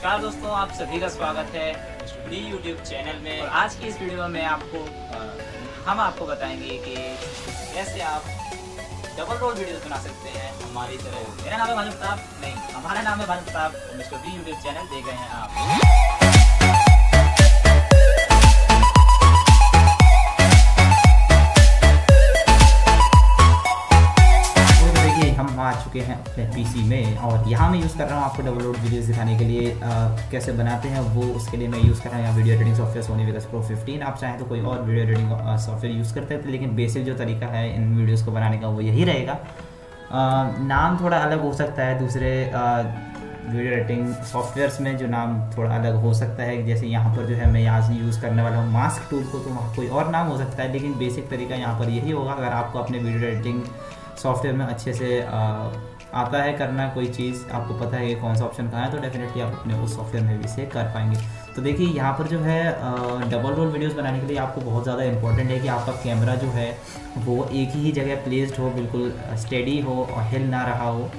नमस्कार दोस्तों, आप सभी का स्वागत है डी यूट्यूब चैनल में। और आज की इस वीडियो में आपको हम आपको बताएँगे कि कैसे आप डबल रोल वीडियो बना सकते हैं। हमारी तरह मेरा नाम है भानु प्रताप। नहीं, हमारा नाम है Bhanu Pratap. The YouTube channel देख रहे हैं आप। चुके हैं अपने पीसी में। और यहाँ मैं यूज़ कर रहा हूँ आपको डबल लोड वीडियोस दिखाने के लिए अ, कैसे बनाते हैं वो उसके लिए मैं यूज़ कर रहा हूँ यहाँ video editing software Sony Vegas Pro 15 आप चाहें तो कोई और वीडियो एडिटिंग सॉफ्टवेयर यूज़ करते हैं लेकिन बेसिक जो तरीका है इन वीडियोज़ को बनाने का वो यही रहेगा। नाम थोड़ा अलग हो सकता है दूसरे वीडियो एडिटिंग सॉफ्टवेयर्स में जो नाम थोड़ा अलग हो सकता है। जैसे यहाँ पर जो है मैं यहाँ से यूज़ करने वाला हूँ मास्क टूल को तो वहाँ कोई और नाम हो सकता है लेकिन बेसिक तरीका यहाँ पर यही होगा। अगर आपको अपने वीडियो एडिटिंग सॉफ्टवेयर में अच्छे से आता है करना कोई चीज़, आपको पता है कौन सा ऑप्शन कहाँ है तो डेफिनेटली आप अपने उस सॉफ्टवेयर में भी इसे कर पाएँगे। तो देखिए, यहाँ पर जो है डबल रोल वीडियोस बनाने के लिए आपको बहुत ज़्यादा इंपॉर्टेंट है कि आपका कैमरा जो है, वो एक ही जगह प्लेस्ड हो, बिल्कुल स्टेडी हो और हिल ना रहा हो।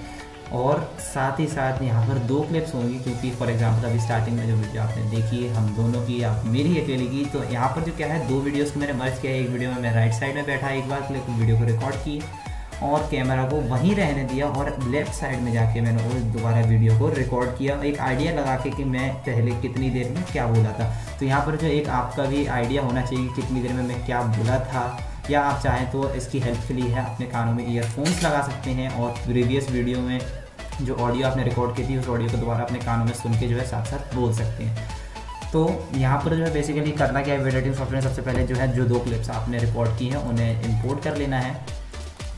और साथ ही साथ यहाँ पर दो क्लिप्स होंगी, क्योंकि फॉर एग्जांपल अभी स्टार्टिंग में जो वीडियो आपने देखी, हम दोनों की, आप मेरी अकेले की तो यहाँ पर जो क्या है, दो वीडियोस को मैंने मर्ज किया है। एक वीडियो में मैं राइट साइड में बैठा, एक बार क्लिप वीडियो को रिकॉर्ड की और कैमरा को वहीं रहने दिया और लेफ़्ट साइड में जाके मैंने वो दोबारा वीडियो को रिकॉर्ड किया। एक आइडिया लगा के कि मैं पहले कितनी देर में क्या बोला था। तो यहाँ पर जो एक आपका भी आइडिया होना चाहिए कि कितनी देर में मैं क्या बोला था। या आप चाहें तो इसकी हेल्प के लिए है, अपने कानों में ईयरफोन्स लगा सकते हैं और प्रीवियस वीडियो में जो ऑडियो आपने रिकॉर्ड की थी, उस ऑडियो को दोबारा अपने कानों में सुन के जो है साथ साथ बोल सकते हैं। तो यहाँ पर जो है बेसिकली करना क्या है एडिटिंग सॉफ्टवेयर सबसे पहले जो है जो दो क्लिप्स आपने रिकॉर्ड की हैं, उन्हें इंपोर्ट कर लेना है।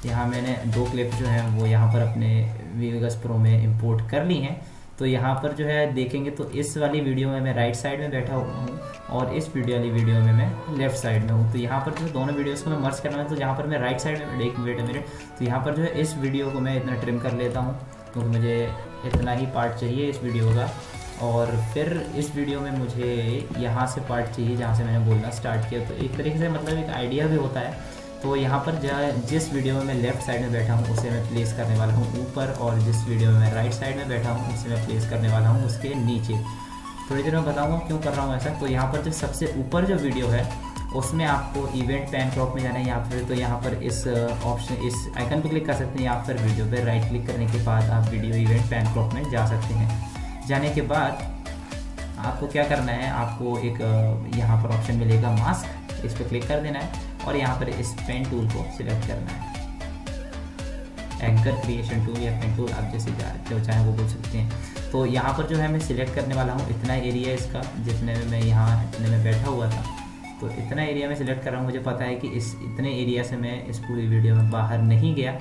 यहाँ मैंने दो क्लिप जो हैं वो यहाँ पर अपने वीवेगस प्रो में इंपोर्ट कर ली हैं। तो यहाँ पर जो है देखेंगे तो इस वाली वीडियो में मैं राइट साइड में बैठा हुआ हूँ और इस वीडियो वाली वीडियो में मैं लेफ़्ट साइड में हूँ। तो यहाँ पर जो दोनों वीडियोस को मैं मर्ज करना है तो यहाँ पर मैं राइट साइड में, एक मिनट तो यहाँ पर जो है इस वीडियो को मैं इतना ट्रिम कर लेता हूँ, क्योंकि तो मुझे इतना ही पार्ट चाहिए इस वीडियो का। और फिर इस वीडियो में मुझे यहाँ से पार्ट चाहिए जहाँ से मैंने बोलना स्टार्ट किया। तो एक तरीके से मतलब एक आइडिया भी होता है तो यहाँ पर जिस वीडियो में मैं लेफ़्ट साइड में बैठा हूँ, उसे मैं प्लेस करने वाला हूँ ऊपर और जिस वीडियो में मैं राइट साइड में बैठा हूँ, उसे मैं प्लेस करने वाला हूँ उसके नीचे। थोड़ी देर में बताऊँगा क्यों कर रहा हूँ ऐसा। तो यहाँ पर जो सबसे ऊपर जो वीडियो है, उसमें आपको इवेंट पैन क्रॉप में जाना है या फिर तो यहाँ पर इस ऑप्शन इस आइकन पर क्लिक कर सकते हैं। या फिर वीडियो पर राइट क्लिक करने के बाद आप वीडियो इवेंट पैन क्रॉप में जा सकते हैं। जाने के बाद आपको क्या करना है, आपको एक यहाँ पर ऑप्शन मिलेगा मास्क इस पर क्लिक कर देना है। और यहाँ पर इस पेन टूल को सिलेक्ट करना है। एंकर क्रिएशन टूल या पेन टूल आप जैसे जो चाहें वो बोल सकते हैं। तो यहाँ पर जो है मैं सिलेक्ट करने वाला हूँ, इतना एरिया इसका जितने में मैं यहाँ, इतने में बैठा हुआ था। तो इतना एरिया में सिलेक्ट कर रहा हूँ, मुझे पता है कि इस, इतने एरिया से मैं इस पूरी वीडियो में बाहर नहीं गया।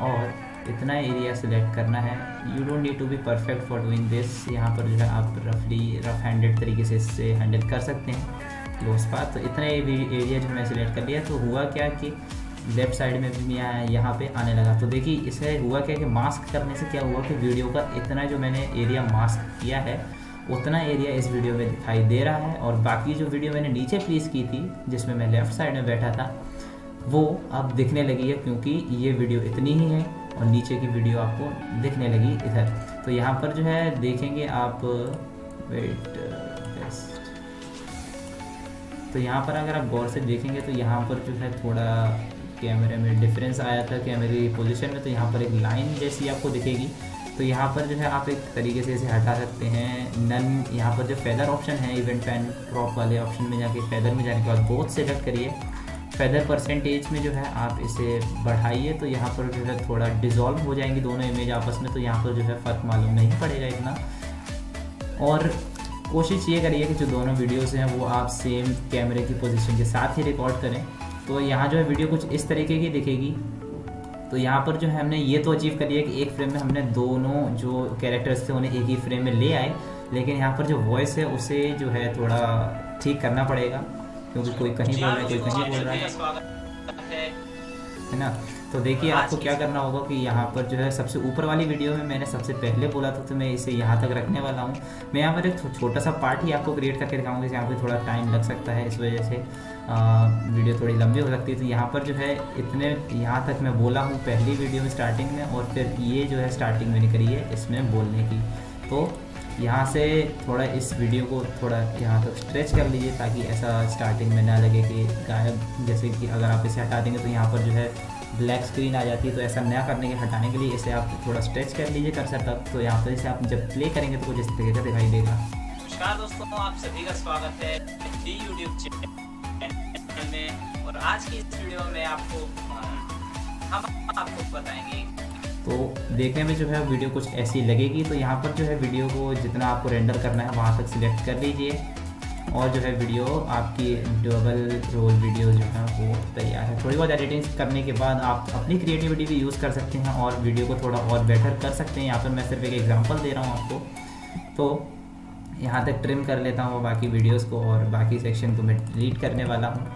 और इतना एरिया सिलेक्ट करना है। You don't need to be perfect for doing this यहाँ पर जो है आप रफली रफ हैंडेड तरीके से इससे हैंडल कर सकते हैं। क्लोज पाथ तो इतना एरिया जो मैं सिलेक्ट कर लिया तो हुआ क्या कि लेफ़्ट साइड में भी यहाँ पे आने लगा। तो देखिए इसे हुआ क्या कि मास्क करने से क्या हुआ कि वीडियो का इतना जो मैंने एरिया मास्क किया है, उतना एरिया इस वीडियो में दिखाई दे रहा है और बाकी जो वीडियो मैंने नीचे प्लेस की थी, जिसमें मैं लेफ़्ट साइड में बैठा था, वो अब दिखने लगी है क्योंकि ये वीडियो इतनी ही है और नीचे की वीडियो आपको दिखने लगी इधर। तो यहाँ पर जो है, देखेंगे आप वेट बेस्ट तो यहाँ पर अगर आप गौर से देखेंगे तो यहाँ पर जो है थोड़ा कैमरे में डिफरेंस आया था, कैमरे की पोजीशन में तो यहाँ पर एक लाइन जैसी आपको दिखेगी। तो यहाँ पर जो है आप एक तरीके से इसे हटा सकते हैं। नन यहाँ पर जो फेदर ऑप्शन है इवेंट पैन क्रॉप वाले ऑप्शन में जाके फेदर में जाने के बाद बोथ सेलेक्ट करिए। फेदर परसेंटेज में जो है आप इसे बढ़ाइए तो यहाँ पर जो है थोड़ा डिज़ोल्व हो जाएँगी दोनों इमेज आपस में तो यहाँ पर जो है फ़र्क मालूम नहीं पड़ेगा इतना। और कोशिश ये करिए कि जो दोनों वीडियोस हैं, वो आप सेम कैमरे की पोजीशन के साथ ही रिकॉर्ड करें। तो यहाँ जो है वीडियो कुछ इस तरीके की दिखेगी। तो यहाँ पर जो है हमने ये तो अचीव कर लिया कि एक फ्रेम में हमने दोनों जो कैरेक्टर्स थे, उन्हें एक ही फ्रेम में ले आए। लेकिन यहाँ पर जो वॉइस है, उसे जो है थोड़ा ठीक करना पड़ेगा, क्योंकि कोई कहीं बोल रहा है, कोई कहीं बोल रहा है। है ना? तो देखिए, आपको क्या करना होगा कि यहाँ पर जो है सबसे ऊपर वाली वीडियो में मैंने सबसे पहले बोला था तो मैं इसे यहाँ तक रखने वाला हूँ। मैं यहाँ पर एक छोटा सा पार्ट ही आपको क्रिएट करके दिखाऊँगा यहाँ पर थोड़ा टाइम लग सकता है, इस वजह से वीडियो थोड़ी लंबी हो सकती है। तो यहाँ पर जो है इतने, यहाँ तक मैं बोला हूँ पहली वीडियो में स्टार्टिंग में, और फिर ये जो है स्टार्टिंग मैंने करी है इसमें बोलने की। तो यहाँ से थोड़ा इस वीडियो को थोड़ा यहाँ तक स्ट्रेच कर लीजिए, ताकि ऐसा स्टार्टिंग में ना लगे कि गायब, जैसे कि अगर आप इसे हटा देंगे तो यहाँ पर जो है ब्लैक स्क्रीन आ जाती है तो ऐसा नया करने के हटाने के लिए इसे आप थोड़ा स्ट्रेच कर लीजिए कर्सर तक तो यहाँ पर इसे आप जब प्ले करेंगे तो कुछ इस तरीके का दिखाई देगा। नमस्कार दोस्तों आप सभी का स्वागत है डी यूट्यूब चैनल में। और आज की इस वीडियो में आपको हम आपको बताएँगे। तो देखने में जो है वीडियो कुछ ऐसी लगेगी तो यहाँ पर जो है वीडियो को जितना आपको रेंडर करना है वहाँ तक सिलेक्ट कर लीजिए। और जो है वीडियो आपकी डबल रोल वीडियो जो है वो तैयार है। थोड़ी बहुत एडिटिंग करने के बाद आप अपनी क्रिएटिविटी भी यूज़ कर सकते हैं और वीडियो को थोड़ा और बेटर कर सकते हैं। यहाँ पर मैं सिर्फ़ एक एग्जांपल दे रहा हूँ आपको। तो यहाँ तक ट्रिम कर लेता हूँ बाकी वीडियोस को और बाकी सेक्शन को मैं डिलीट करने वाला हूँ।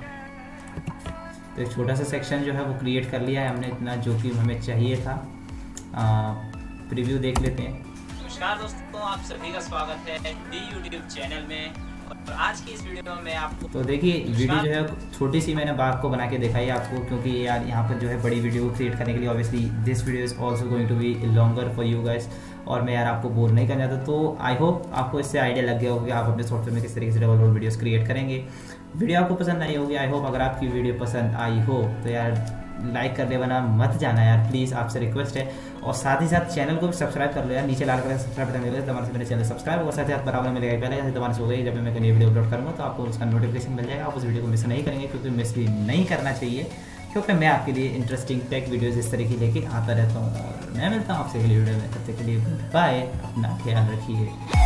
तो एक छोटा सा सेक्शन जो है वो क्रिएट कर लिया है हमने, इतना जो कि हमें चाहिए था। प्रीव्यू देख लेते हैं। नमस्कार दोस्तों, आप सभी का स्वागत है डी यूट्यूब चैनल में। आज की इस वीडियो में आपको तो देखिए, वीडियो जो है, छोटी सी मैंने बाग को बना के दिखाई आपको, क्योंकि यार यहाँ पर जो है बड़ी वीडियो क्रिएट करने के लिए obviously this video is also going to be longer for you guys और मैं यार आपको बोर नहीं करना चाहता तो आई होप आपको इससे आइडिया लग गया होगा आप अपने सॉफ्टवेयर में किस तरीके से डबल रोल वीडियोस क्रिएट करेंगे। वीडियो आपको पसंद आई होगी आई होप अगर आपकी वीडियो पसंद आई हो तो यार लाइक कर ले बना मत जाना यार प्लीज़ आपसे रिक्वेस्ट है। और साथ ही साथ चैनल को भी सब्सक्राइब कर लो यार, नीचे लाल कलर सब्सक्राइब बटन मिलेगा दबाने से मेरे चैनल सब्सक्राइब और साथ ही साथ बराबर मिलेगा पहले जैसे से हो गई जब मैं कोई वीडियो अपलोड करूँगा तो आपको उसका नोटिफिकेशन मिल जाएगा। आप उस वीडियो को मिस नहीं करेंगे, क्योंकि मिस भी नहीं करना चाहिए। क्योंकि मैं आपके लिए इंटरेस्टिंग टेक वीडियोज़ इस तरीके लेके आता रहता हूँ। और मैं मिलता हूँ आपसे अगली वीडियो में, तब तक के लिए बाय अपना ख्याल रखिए।